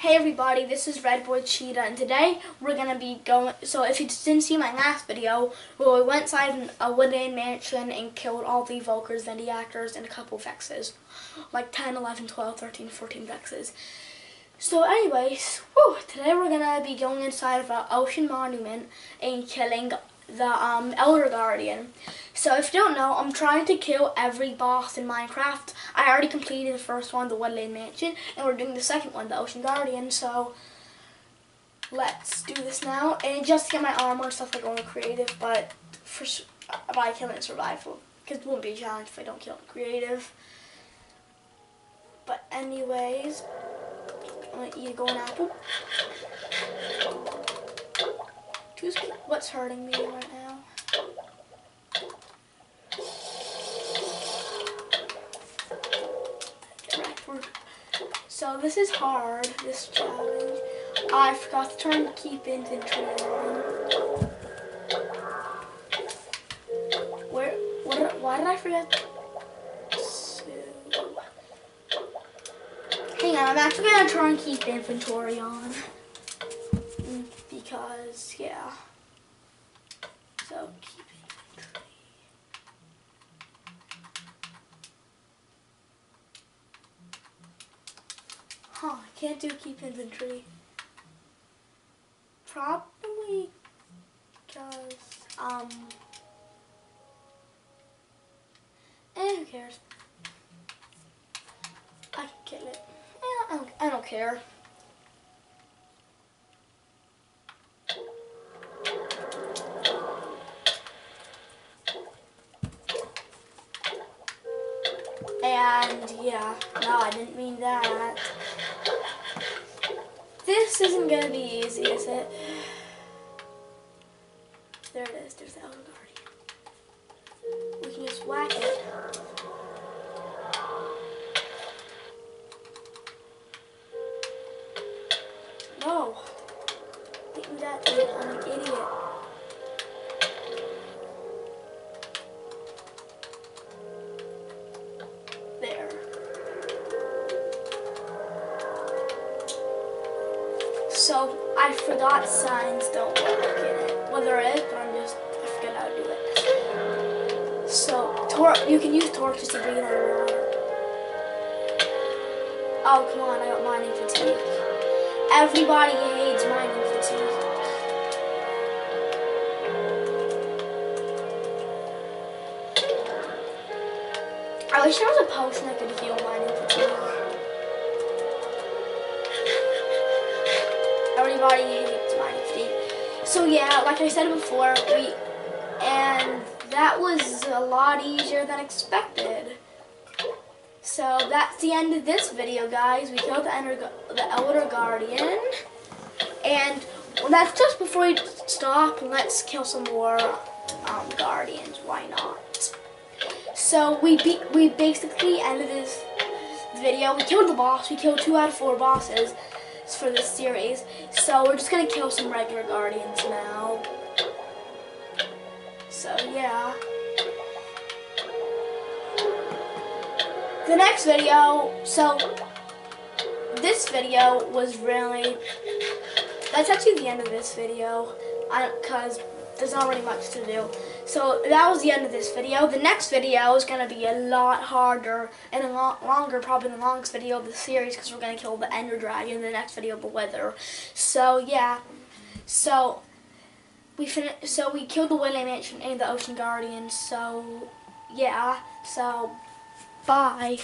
Hey everybody, this is RedBullCheetah, and today we're gonna be going. So if you didn't see my last video, where we went inside a Woodland Mansion and killed all the Evokers, Vindicators, and a couple Vexes, like 10, 11, 12, 13, 14 Vexes. So anyways, whew, today we're gonna be going inside of an ocean monument and killing the um, Elder Guardian. So if you don't know, I'm trying to kill every boss in Minecraft. I already completed the first one, the Woodland Mansion, and we're doing the second one, the Ocean Guardian. So let's do this now. And just to get my armor and stuff, like on creative, but for by killing in survival, because it won't be a challenge if I don't kill creative. But anyways, I'm gonna eat a golden apple. What's hurting me right now? So this is hard, this challenge. I forgot to turn keep inventory on. Where, what, why did I forget to? Hang on, I'm actually gonna and keep inventory on. Mm, because, yeah. So, keep Huh, I can't do keep inventory. Probably because, um, eh, who cares? I can kill it. Yeah, I don't, I don't care. And yeah, no, I didn't mean that. This isn't gonna be easy, is it? There it is, there's the Elder Guardian. We can just whack it. No. do that, I'm an idiot. So I forgot signs don't work in it. Well, there is, but I'm just, I forgot how to do it. So, tor you can use torches to breathe underwater. Oh, come on, I got mining fatigue. Everybody hates mining fatigue. I wish there was a potion that could heal mining fatigue. Hates Minecraft. So yeah, like I said before, we and that was a lot easier than expected. So that's the end of this video, guys. We killed the, the Elder Guardian, and that's just before we stop. Let's kill some more um, Guardians. Why not? So we we basically ended this video. We killed the boss. We killed two out of four bosses for this series. So we're just going to kill some regular Guardians now. So yeah. The next video, so this video was really, that's actually the end of this video, I, because there's not really much to do. So that was the end of this video. The next video is going to be a lot harder and a lot longer, probably the longest video of the series because we're going to kill the Ender Dragon in the next video of the Wither. So yeah, so we fin so we killed the Woodland Mansion and the Ocean Guardian. So yeah, so bye.